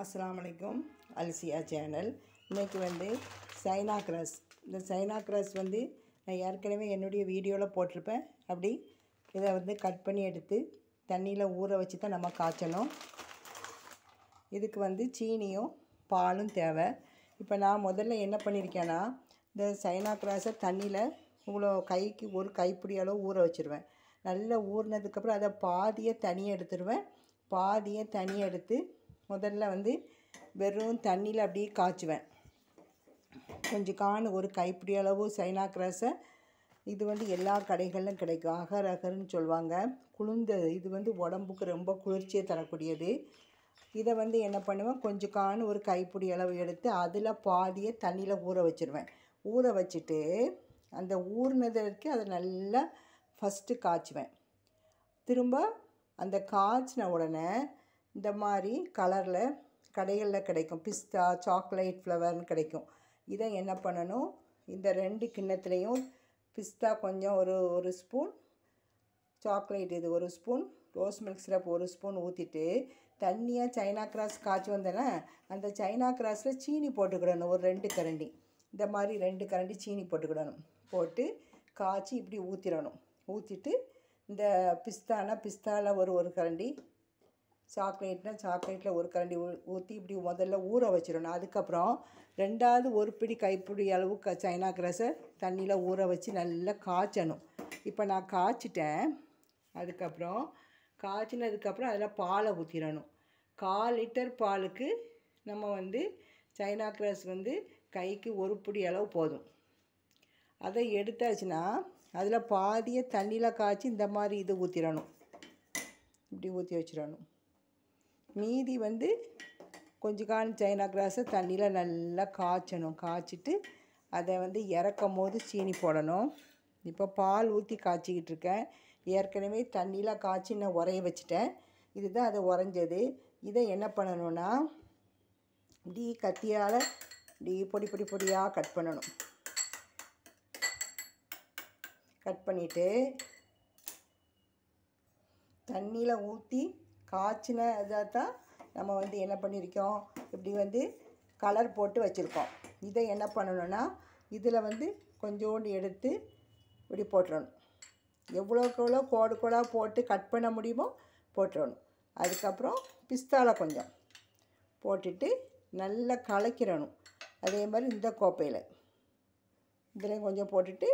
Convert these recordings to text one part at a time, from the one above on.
அஸ்லாம் வலைக்கும் அல்சியா சேனல் இன்றைக்கி வந்து சைனா கிராஸ் இந்த சைனா கிராஸ் வந்து நான் ஏற்கனவே என்னுடைய வீடியோவில் போட்டிருப்பேன். அப்படி இதை வந்து கட் பண்ணி எடுத்து தண்ணியில் ஊற வச்சு தான் நம்ம காய்ச்சணும். இதுக்கு வந்து சீனியும் பாலும் தேவை. இப்போ நான் முதல்ல என்ன பண்ணியிருக்கேன்னா இந்த சைனா கிராஸை தண்ணியில் இவ்வளோ கைக்கு ஒரு கைப்பிடி அளவு ஊற வச்சுருவேன். நல்லா ஊறினதுக்கப்புறம் அதை பாதியை தனியாக எடுத்துருவேன். பாதியை தனியாக எடுத்து முதல்ல வந்து வெறும் தண்ணியில் அப்படியே காய்ச்சுவேன். கொஞ்சம் காணும் ஒரு கைப்பிடி அளவு சைனா கிராஸை. இது வந்து எல்லா கடைகளிலும் கிடைக்கும். அகர் அகர்னு சொல்லுவாங்க. குளிர்ந்த இது வந்து உடம்புக்கு ரொம்ப குளிர்ச்சியை தரக்கூடியது. இதை வந்து என்ன பண்ணுவேன்? கொஞ்சம் காணு ஒரு கைப்பிடி அளவு எடுத்து அதில் பாதியை தண்ணியில் ஊற வச்சுருவேன். ஊற வச்சுட்டு அந்த ஊறினதற்கு அதை நல்லா ஃபஸ்ட்டு காய்ச்சுவேன். திரும்ப அந்த காய்ச்சின உடனே இந்த மாதிரி கலரில் கடைகளில் கிடைக்கும். பிஸ்தா சாக்லேட் ஃப்ளவர்னு கிடைக்கும். இதை என்ன பண்ணணும்? இந்த ரெண்டு கிண்ணத்துலேயும் பிஸ்தா கொஞ்சம் ஒரு ஒரு ஸ்பூன் சாக்லேட் இது ஒரு ஸ்பூன் ரோஸ் மில்க் சிரப் ஒரு ஸ்பூன் ஊற்றிட்டு தண்ணியாக சைனா கிராஸ் காய்ச்சி வந்தேன்னா அந்த சைனா கிராஸில் சீனி போட்டுக்கிடணும். ஒரு ரெண்டு கரண்டி. இந்த மாதிரி ரெண்டு கரண்டி சீனி போட்டுக்கிடணும். போட்டு காய்ச்சி இப்படி ஊற்றிடணும் ஊற்றிட்டு இந்த பிஸ்தானா பிஸ்தாவில் ஒரு ஒரு கரண்டி சாக்லேட்னா சாக்லேட்டில் ஒரு கரண்டி ஊற்றி இப்படி முதல்ல ஊற வச்சிடணும். அதுக்கப்புறம் ரெண்டாவது ஒரு பிடி கைப்பிடி அளவு க சைனா கிராஸை தண்ணியில் ஊற வச்சு நல்லா காய்ச்சணும். இப்போ நான் காய்ச்சிட்டேன். அதுக்கப்புறம் காய்ச்சினதுக்கப்புறம் அதில் பாலை ஊற்றிடணும் கால் லிட்டர் பாலுக்கு நம்ம வந்து சைனா கிராஸ் வந்து கைக்கு ஒரு பிடி அளவு போதும். அதை எடுத்தாச்சுன்னா அதில் பாதியை தண்ணியில் காய்ச்சி இந்த மாதிரி இது ஊற்றிடணும் இப்படி ஊற்றி வச்சிடணும். மீதி வந்து கொஞ்சம் கான் சைனா கிராஸை தண்ணியில் நல்லா காய்ச்சணும். காய்ச்சிட்டு அதை வந்து இறக்கும் போது சீனி போடணும். இப்போ பால் ஊற்றி காய்ச்சிக்கிட்டு இருக்கேன். ஏற்கனவே தண்ணியில் காய்ச்சி நான் உரைய வச்சுட்டேன். இதுதான் அது உறைஞ்சது. இதை என்ன பண்ணணும்னா இப்படி கத்தியால் இப்படி பொடி பொடி பொடியாக கட் பண்ணணும். கட் பண்ணிவிட்டு தண்ணியில் ஊற்றி காய்ச்சின இதாக தான் நம்ம வந்து என்ன பண்ணியிருக்கோம்? இப்படி வந்து கலர் போட்டு வச்சுருக்கோம். இதை என்ன பண்ணணும்னா இதில் வந்து கொஞ்சோண்டு எடுத்து இப்படி போட்டுறணும். எவ்வளோக்கு எவ்வளோ கோடு கோடாக போட்டு கட் பண்ண முடியுமோ போட்டுறணும். அதுக்கப்புறம் பிஸ்தாவில் கொஞ்சம் போட்டுட்டு நல்லா கலக்கிடணும். அதே மாதிரி இந்த கோப்பையில். இதில் கொஞ்சம் போட்டுட்டு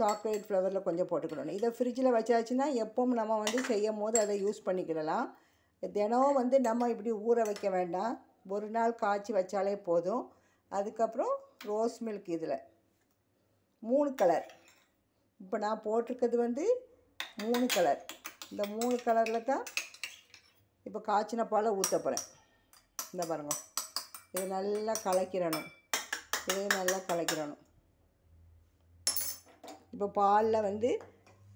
சாக்லேட் ஃப்ளவரில் கொஞ்சம் போட்டுக்கிடணும் இதை ஃப்ரிட்ஜில் வச்சாச்சுன்னா எப்பவும் நம்ம வந்து செய்யும் போது அதை யூஸ் பண்ணிக்கிடலாம். தினம் வந்து நம்ம இப்படி ஊற வைக்க வேண்டாம். ஒரு நாள் காய்ச்சி வச்சாலே போதும். அதுக்கப்புறம் ரோஸ் மில்க் இதில். மூணு கலர் இப்போ நான் போட்டிருக்கிறது வந்து மூணு கலர் இந்த மூணு கலரில் தான் இப்போ காய்ச்சின பாலை ஊற்ற போகிறேன் இந்த பாருங்க. இதை நல்லா கலக்கிறணும். இதையும் நல்லா கலக்கிறணும். இப்போ பாலில் வந்து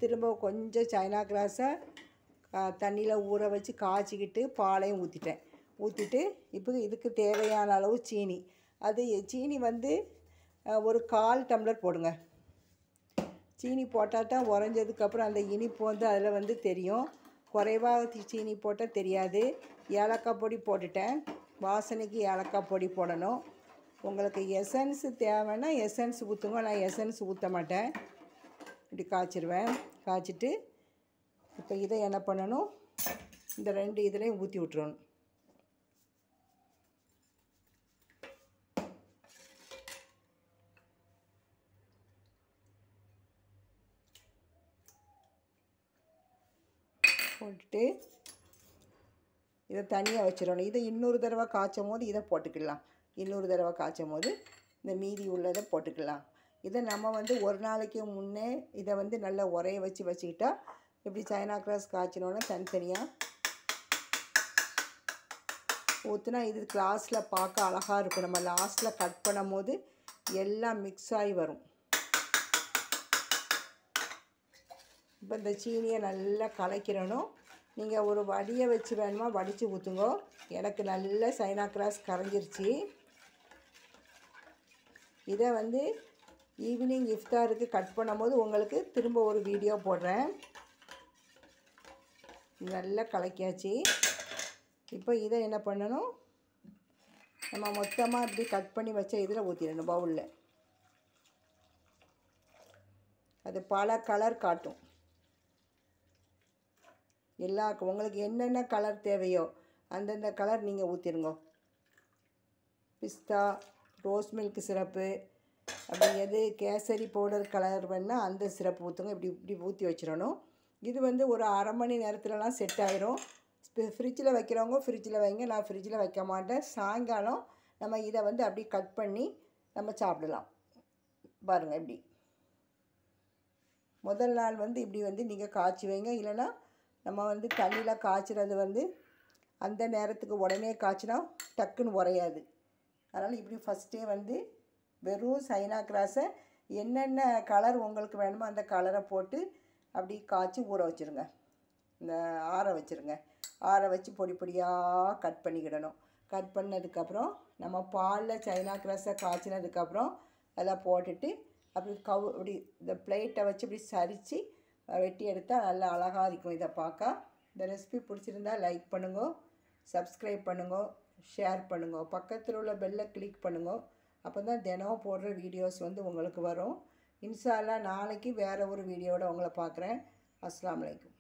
திரும்ப கொஞ்சம் சைனா கிராஸை தண்ணியில் ஊற வச்சு காய்ச்சிக்கிட்டு பாலையும் ஊற்றிட்டேன் ஊற்றிட்டு இப்போ இதுக்கு தேவையான அளவு சீனி. அது சீனி வந்து ஒரு கால் டம்ளர் போடுங்க. சீனி போட்டால் தான் உறைஞ்சதுக்கப்புறம் அந்த இனிப்பு வந்து அதில் வந்து தெரியும். குறைவாக சீனி போட்டால் தெரியாது. ஏலக்காய் பொடி போட்டுட்டேன். வாசனைக்கு ஏலக்காய் பொடி போடணும். உங்களுக்கு எசன்ஸு தேவைன்னா எசன்ஸ் ஊற்றுங்க நான் எசன்ஸ் ஊற்ற மாட்டேன். இப்படி காய்ச்சிருவேன். காய்ச்சிட்டு இப்போ இதை என்ன பண்ணணும்? இந்த ரெண்டு இதுலேயும் ஊற்றி விட்டுறணும். போட்டுட்டு இதை தனியாக வச்சிடணும். இதை இன்னொரு தடவை காய்ச்சும் போது இதை போட்டுக்கலாம். இன்னொரு தடவை காய்ச்சும் போது இந்த மீதி உள்ளதை போட்டுக்கலாம். இதை நம்ம வந்து ஒரு நாளைக்கு முன்னே இதை வந்து நல்லா உரைய வச்சு வச்சுக்கிட்டா இப்படி சைனா கிராஸ் காய்ச்சினோன்னா தனித்தனியாக ஊற்றுனா இது கிளாஸில் பார்க்க அழகாக இருக்கும். நம்ம லாஸ்ட்டில் கட் பண்ணும் போது எல்லாம் மிக்ஸ் ஆகி வரும். இப்போ இந்த சீனியை நல்லா கலக்கிறணும். நீங்கள் ஒரு வடியை வச்சு வேணுமா வடித்து ஊற்றுங்கோ எனக்கு நல்ல சைனா கிராஸ் கரைஞ்சிருச்சு. இதை வந்து ஈவினிங் இஃப்தாருக்கு கட் பண்ணும்போது உங்களுக்கு திரும்ப ஒரு வீடியோ போடுறேன். நல்லா கலக்கியாச்சு. இப்போ இதை என்ன பண்ணணும்? நம்ம மொத்தமாக இப்படி கட் பண்ணி வச்ச இதில் ஊற்றிடணும் பவுலில். அது பல கலர் காட்டும். எல்லா உங்களுக்கு என்னென்ன கலர் தேவையோ அந்தந்த கலர் நீங்கள் ஊற்றிடுங்க பிஸ்தா ரோஸ் மில்க் சிரப்பு அப்படி எது கேசரி பவுடர் கலர் வேணால் அந்த சிரப்பு ஊற்றுங்க இப்படி இப்படி ஊற்றி வச்சிடணும். இது வந்து ஒரு அரை மணி நேரத்துலலாம் செட் ஆயிரும். ஃப்ரிட்ஜில் வைக்கிறவங்க ஃப்ரிட்ஜில் வைங்க. நான் ஃப்ரிட்ஜில் வைக்க மாட்டேன். சாயங்காலம் நம்ம இதை வந்து அப்படி கட் பண்ணி நம்ம சாப்பிடலாம். பாருங்கள் இப்படி. முதல் நாள் வந்து இப்படி வந்து நீங்கள் காய்ச்சி வைங்க. இல்லைன்னா நம்ம வந்து தண்ணியில் காய்ச்சிறது வந்து அந்த நேரத்துக்கு உடனே காய்ச்சினா டக்குன்னு உரையாது. அதனால் இப்படி ஃபஸ்ட்டே வந்து வெறும் சைனா கிராஸை என்னென்ன கலர் உங்களுக்கு வேணுமோ அந்த கலரை போட்டு அப்படி காய்ச்சி ஊற வச்சுருங்க. இந்த ஆற வச்சுருங்க. ஆற வச்சு பொடி பொடியாக கட் பண்ணிக்கிடணும். கட் பண்ணதுக்கப்புறம் நம்ம பாலில் சைனா கிராஸை காய்ச்சினதுக்கப்புறம் அதெல்லாம் போட்டுட்டு அப்படி கவு இப்படி இந்த பிளேட்டை வச்சு இப்படி சரித்து வெட்டி எடுத்தால் நல்லா அழகாக இருக்கும். இதை பார்க்க. இந்த ரெசிபி பிடிச்சிருந்தா லைக் பண்ணுங்க. சப்ஸ்கிரைப் பண்ணுங்க. ஷேர் பண்ணுங்க. பக்கத்தில் உள்ள பெல்லை கிளிக் பண்ணுங்க. அப்போ தான் தினம் போடுற வீடியோஸ் வந்து உங்களுக்கு வரும். இன்ஷால்லாம் நாளைக்கு வேறு ஒரு வீடியோவோட உங்களை பார்க்குறேன். அஸ்லாம் வலைக்கும்